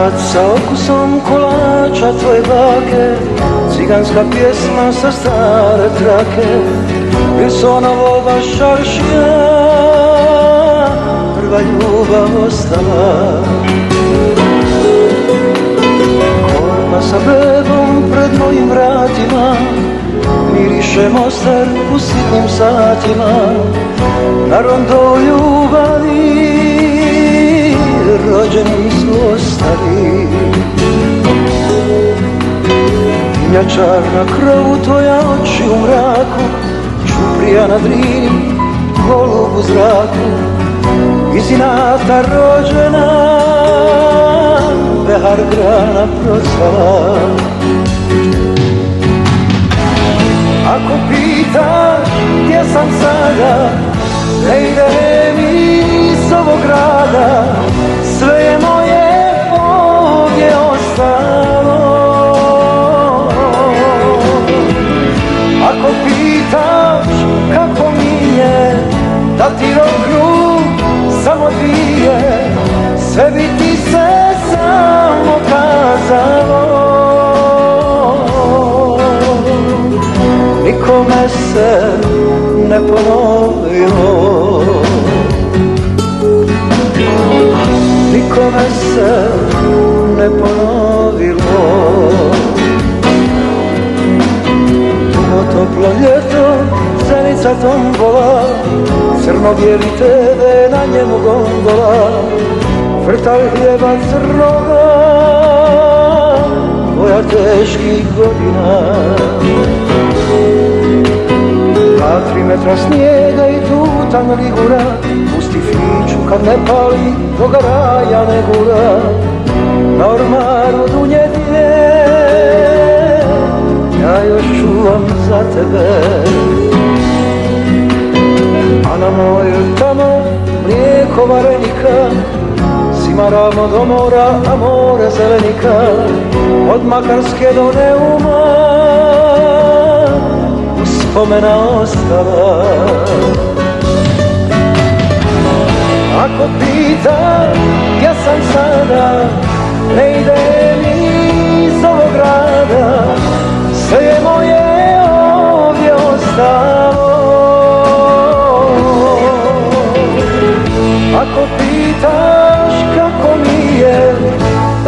Sad sa okusom kolača tvoje bake Ciganska pjesma sa stare trake. Wilsonova šaršija Prva ljubav ostala. Korma sa bebom pred mojim vratima Miriše mostar u sitnim satima. Na rondo ljubavi rođeni su ostali Mjačar na krovu tvoja oči u mraku Čuprija na drini, golub u zraku. Iz inata rođena, behar grana procvala Ako pitaš gdje sam sada, ne ide mi iz ovog grada pitaš kako mi je Da ti roknu samo dvije Sve bi ti se samo kazalo. Nikome se ne ponovilo zenica tombola Crno-bijeli tebe, na njemu gondola Vrtaj hljeba crnoga, tvoja teških godina. Dva, tri metra snijega i tutan ligura Pusti fiću kad ne pali, toga raja ne gura Na ormaru dunje dvije Ja još čuvam za tebe na moj tamo mlijeko varenika. Simaramo do mora, a more zelenika Od Makarske do Neuma. Uspomena ostala. Ako pita ja sam sada Ne ide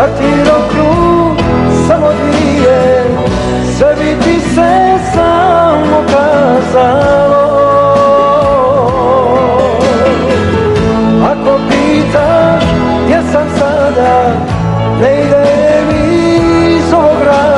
Da ti roknu samo dvije. Sve bi ti se samo kazalo. Ako pitaš gdje sam sada Ne ide mi iz ovog grada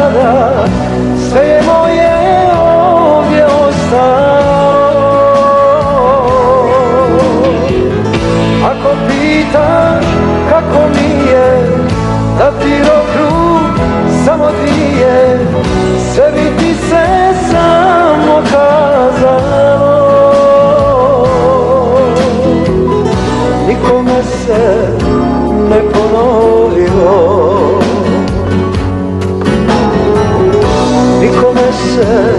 ne ponovilo Nikome se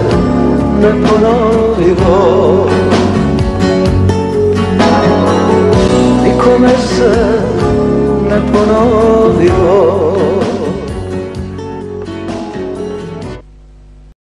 ne ponovilo Nikome se ne ponovilo